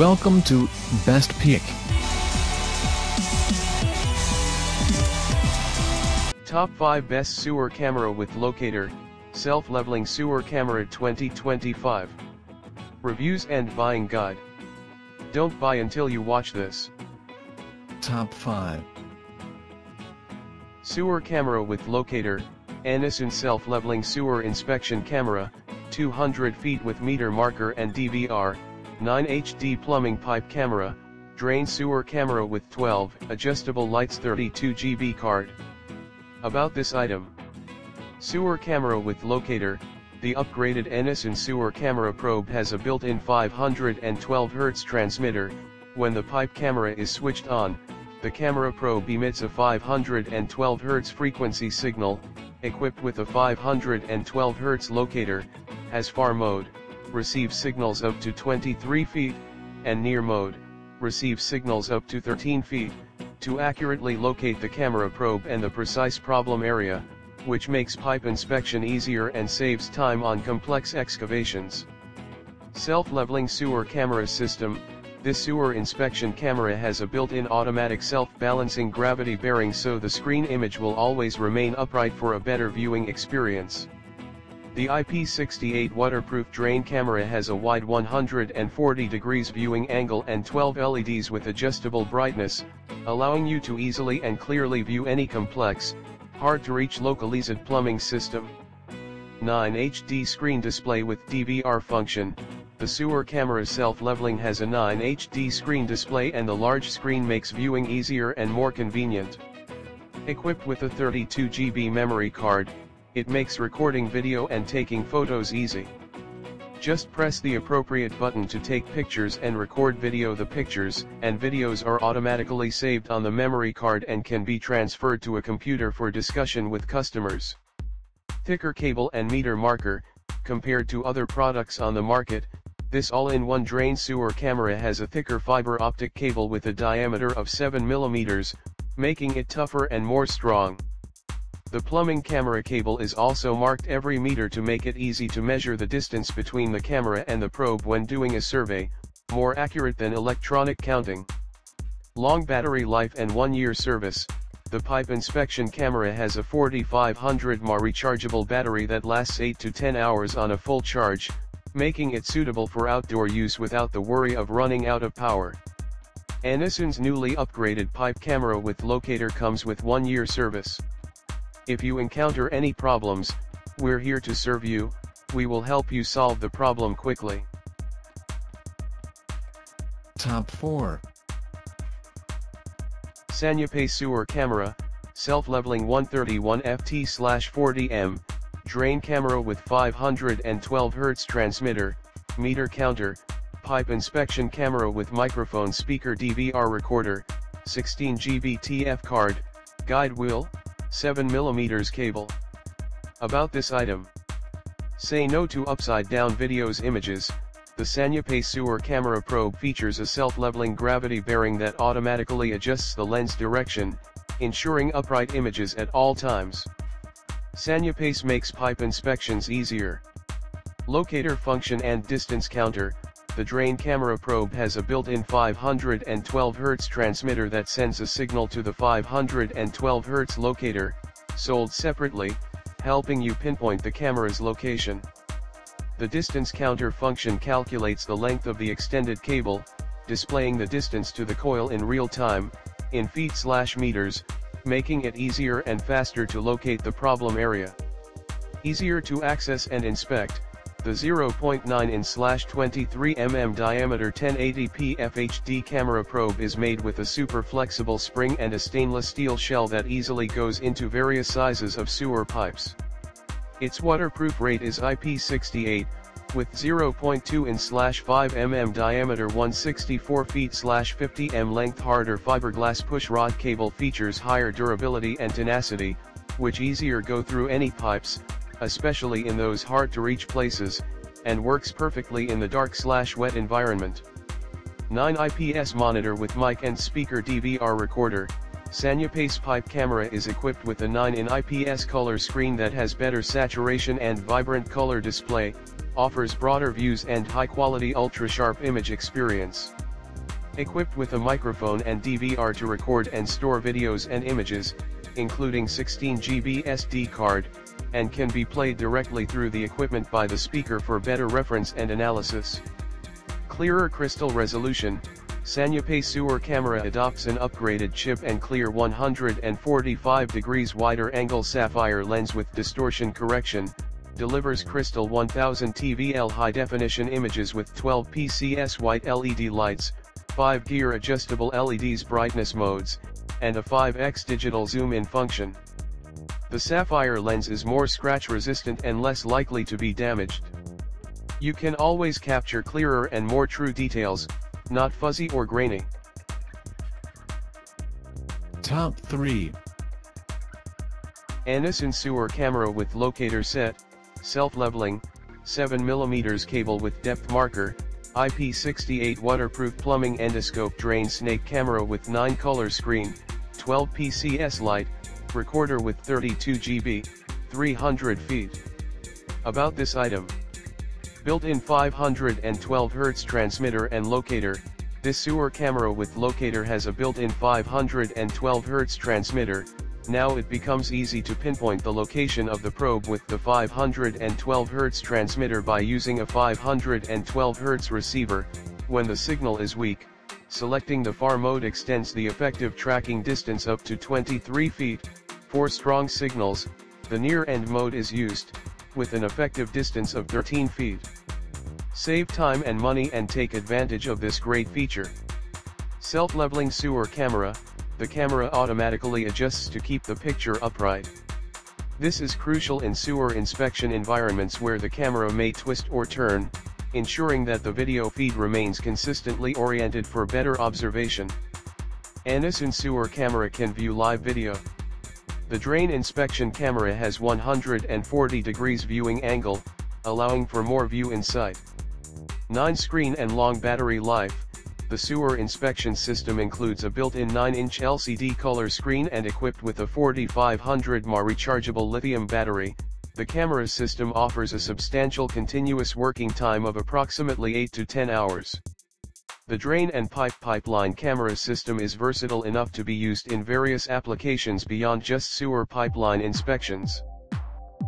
Welcome to Best Pick. Top 5 Best Sewer Camera with Locator, Self-Leveling Sewer Camera 2025. Reviews and Buying Guide. Don't buy until you watch this. Top 5. Sewer Camera with Locator, Anysun Self-Leveling Sewer Inspection Camera, 200 feet with meter marker and DVR, 9 HD plumbing pipe camera, drain sewer camera with 12 adjustable lights 32 GB card. About this item. Sewer camera with locator, the upgraded Anysun sewer camera probe has a built-in 512 Hz transmitter, when the pipe camera is switched on, the camera probe emits a 512 Hz frequency signal, equipped with a 512 Hz locator, has far mode, receives signals up to 23 feet, and near mode, receives signals up to 13 feet, to accurately locate the camera probe and the precise problem area, which makes pipe inspection easier and saves time on complex excavations. Self-leveling sewer camera system, this sewer inspection camera has a built-in automatic self-balancing gravity bearing so the screen image will always remain upright for a better viewing experience. The IP68 waterproof drain camera has a wide 140 degrees viewing angle and 12 LEDs with adjustable brightness, allowing you to easily and clearly view any complex, hard-to-reach localized plumbing system. 9 HD screen display with DVR function, the sewer camera self-leveling has a 9 HD screen display and the large screen makes viewing easier and more convenient. Equipped with a 32 GB memory card, it makes recording video and taking photos easy. Just press the appropriate button to take pictures and record video the pictures and videos are automatically saved on the memory card and can be transferred to a computer for discussion with customers. Thicker cable and meter marker, compared to other products on the market, this all-in-one drain sewer camera has a thicker fiber optic cable with a diameter of 7 mm, making it tougher and more strong. The plumbing camera cable is also marked every meter to make it easy to measure the distance between the camera and the probe when doing a survey, more accurate than electronic counting. Long battery life and 1 year service, the pipe inspection camera has a 4500 mAh rechargeable battery that lasts 8 to 10 hours on a full charge, making it suitable for outdoor use without the worry of running out of power. Anysun's newly upgraded pipe camera with locator comes with 1 year service. If you encounter any problems, we're here to serve you, we will help you solve the problem quickly. Top 4. Sanyipace Sewer Camera, Self-Leveling 131 FT-40M, drain camera with 512 Hz transmitter, meter counter, pipe inspection camera with microphone speaker DVR recorder, 16 GB TF card, guide wheel, 7mm cable. About this item. Say no to upside down videos images, the Sanyipace Sewer camera probe features a self-leveling gravity bearing that automatically adjusts the lens direction, ensuring upright images at all times. Sanyipace makes pipe inspections easier. Locator function and distance counter, the drain camera probe has a built-in 512 Hz transmitter that sends a signal to the 512 Hz locator, sold separately, helping you pinpoint the camera's location. The distance counter function calculates the length of the extended cable, displaying the distance to the coil in real time, in feet slash meters, making it easier and faster to locate the problem area. Easier to access and inspect, the 0.9 in 23 mm diameter 1080p FHD camera probe is made with a super flexible spring and a stainless steel shell that easily goes into various sizes of sewer pipes. Its waterproof rate is IP68, with 0.2 in 5 mm diameter 164 feet 50 m length harder fiberglass push rod cable features higher durability and tenacity, which easier go through any pipes, especially in those hard to reach places, and works perfectly in the dark slash wet environment. 9 IPS monitor with mic and speaker DVR recorder, Sanyipace pipe camera is equipped with a 9 in IPS color screen that has better saturation and vibrant color display, offers broader views and high quality ultra sharp image experience. Equipped with a microphone and DVR to record and store videos and images, including 16 GB SD card, and can be played directly through the equipment by the speaker for better reference and analysis. Clearer crystal resolution, Sanyipace Sewer camera adopts an upgraded chip and clear 145 degrees wider angle sapphire lens with distortion correction, delivers crystal 1000 TVL high definition images with 12 PCS white LED lights, 5 gear adjustable LEDs brightness modes, and a 5x digital zoom in function. The sapphire lens is more scratch resistant and less likely to be damaged. You can always capture clearer and more true details, not fuzzy or grainy. Top 3. Anysun Sewer camera with locator set, self-leveling, 7mm cable with depth marker, IP68 waterproof plumbing endoscope drain snake camera with 9 color screen, 12 PCS light, recorder with 32 GB, 300 feet. About this item. Built-in 512 Hz transmitter and locator, this sewer camera with locator has a built-in 512 Hz transmitter, now it becomes easy to pinpoint the location of the probe with the 512 Hz transmitter by using a 512 Hz receiver, when the signal is weak, selecting the far mode extends the effective tracking distance up to 23 feet, for strong signals, the near end mode is used, with an effective distance of 13 feet. Save time and money and take advantage of this great feature. Self-leveling sewer camera, the camera automatically adjusts to keep the picture upright. This is crucial in sewer inspection environments where the camera may twist or turn, ensuring that the video feed remains consistently oriented for better observation. Anysun sewer camera can view live video. The drain inspection camera has 140 degrees viewing angle, allowing for more view inside. 9 screen and long battery life, the sewer inspection system includes a built-in 9-inch LCD color screen and equipped with a 4500 mAh rechargeable lithium battery, the camera system offers a substantial continuous working time of approximately 8 to 10 hours. The drain and pipe pipeline camera system is versatile enough to be used in various applications beyond just sewer pipeline inspections.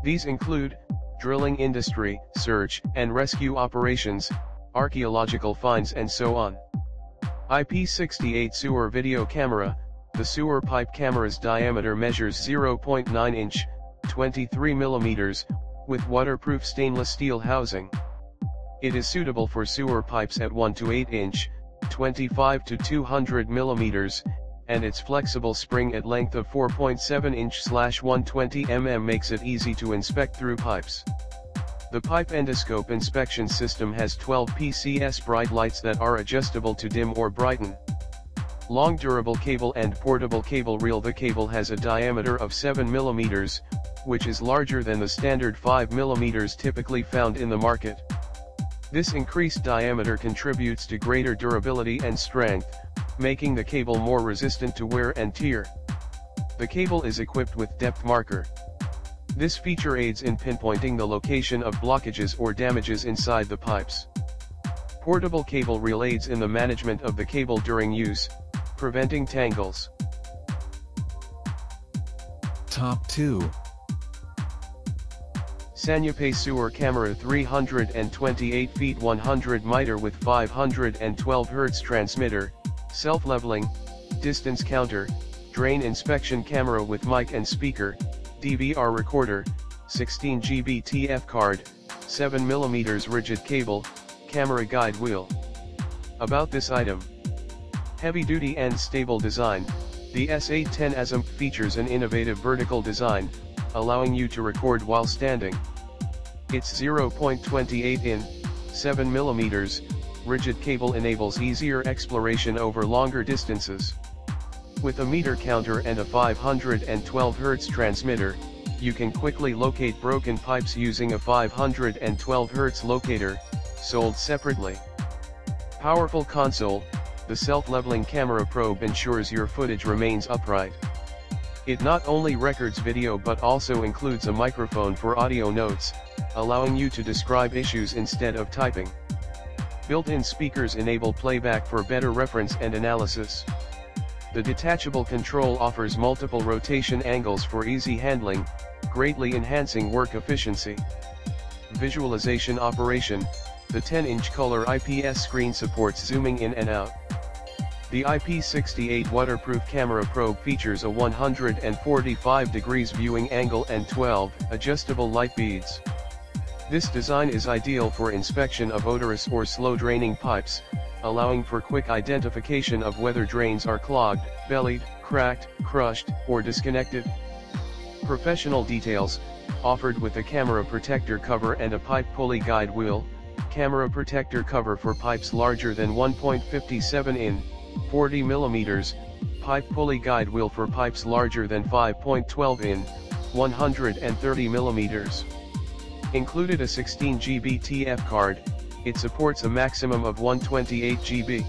These include, drilling industry, search and rescue operations, archaeological finds and so on. IP68 sewer video camera, the sewer pipe camera's diameter measures 0.9 inch, 23 mm, with waterproof stainless steel housing. It is suitable for sewer pipes at 1 to 8 inch, 25 to 200 mm, and its flexible spring at length of 4.7 inch 120 mm makes it easy to inspect through pipes. The pipe endoscope inspection system has 12 PCS bright lights that are adjustable to dim or brighten. Long durable cable and portable cable reel The cable has a diameter of 7 mm, which is larger than the standard 5 mm typically found in the market. This increased diameter contributes to greater durability and strength, making the cable more resistant to wear and tear. The cable is equipped with depth marker. This feature aids in pinpointing the location of blockages or damages inside the pipes. Portable cable reel aids in the management of the cable during use, preventing tangles. Top 2 Sanyipace Sewer camera 328 feet 100 meter with 512 Hz transmitter, self-leveling, distance counter, drain inspection camera with mic and speaker, DVR recorder, 16 GB TF card, 7mm rigid cable, camera guide wheel. About this item. Heavy duty and stable design, the S810 ASM features an innovative vertical design, allowing you to record while standing. Its 0.28 in, 7mm, rigid cable enables easier exploration over longer distances. With a meter counter and a 512 Hz transmitter, you can quickly locate broken pipes using a 512 Hz locator, sold separately. Powerful console, the self-leveling camera probe ensures your footage remains upright. It not only records video but also includes a microphone for audio notes, allowing you to describe issues instead of typing. Built-in speakers enable playback for better reference and analysis. The detachable control offers multiple rotation angles for easy handling, greatly enhancing work efficiency. Visualization operation, the 10-inch color IPS screen supports zooming in and out. The IP68 waterproof camera probe features a 145 degrees viewing angle and 12 adjustable light beads. This design is ideal for inspection of odorous or slow-draining pipes, allowing for quick identification of whether drains are clogged, bellied, cracked, crushed, or disconnected. Professional details, offered with a camera protector cover and a pipe pulley guide wheel, camera protector cover for pipes larger than 1.57 in, 40 mm, pipe pulley guide wheel for pipes larger than 5.12 in, 130 mm. Included a 16 GB TF card, it supports a maximum of 128 GB.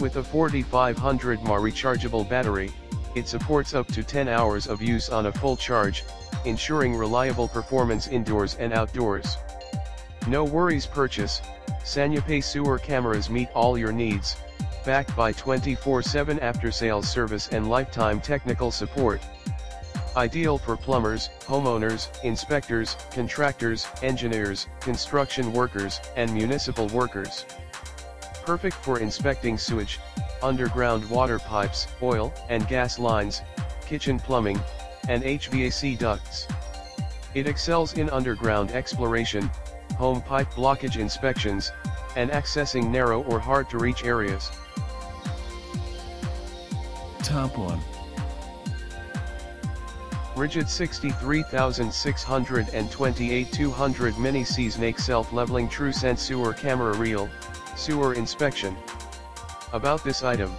With a 4500 mAh rechargeable battery, it supports up to 10 hours of use on a full charge, ensuring reliable performance indoors and outdoors. No worries purchase, Sanyipace sewer cameras meet all your needs, backed by 24-7 after-sales service and lifetime technical support. Ideal for plumbers, homeowners, inspectors, contractors, engineers, construction workers, and municipal workers. Perfect for inspecting sewage, underground water pipes, oil and gas lines, kitchen plumbing, and HVAC ducts. It excels in underground exploration, home pipe blockage inspections, and accessing narrow or hard to reach areas. Top 1 Ridgid 63628 200 Mini SeeSnake Self-Leveling TruSense Sewer Camera Reel, Sewer Inspection. About this item.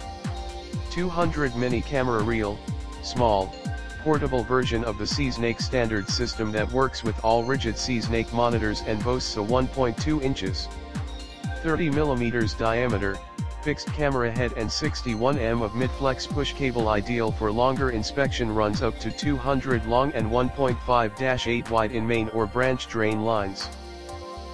200 Mini Camera Reel, small, portable version of the SeeSnake standard system that works with all Ridgid SeeSnake monitors and boasts a 1.2 inches, 30 millimeters diameter, fixed camera head and 61M of mid-flex push cable ideal for longer inspection runs up to 200 long and 1.5-8 wide in main or branch drain lines.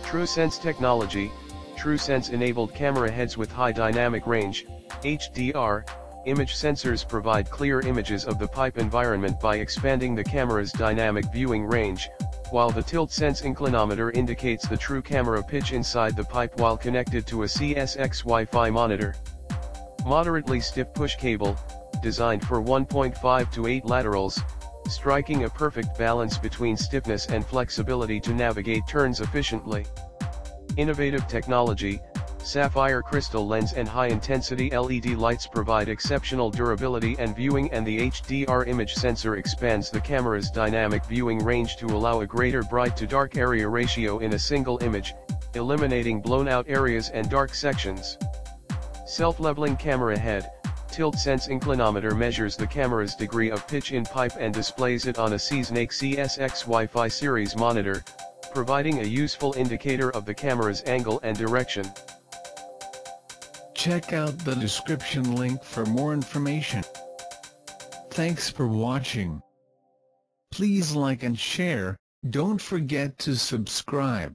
TruSense technology, TruSense enabled camera heads with high dynamic range, HDR, image sensors provide clear images of the pipe environment by expanding the camera's dynamic viewing range, while the tilt sense inclinometer indicates the true camera pitch inside the pipe while connected to a CSX Wi-Fi monitor. Moderately stiff push cable, designed for 1.5 to 8 laterals, striking a perfect balance between stiffness and flexibility to navigate turns efficiently. Innovative technology, Sapphire crystal lens and high-intensity LED lights provide exceptional durability and viewing and the HDR image sensor expands the camera's dynamic viewing range to allow a greater bright to dark area ratio in a single image, eliminating blown-out areas and dark sections. Self-leveling camera head, tilt sense inclinometer measures the camera's degree of pitch in pipe and displays it on a SeeSnake CSX Wi-Fi series monitor, providing a useful indicator of the camera's angle and direction. Check out the description link for more information. Thanks for watching. Please like and share, don't forget to subscribe.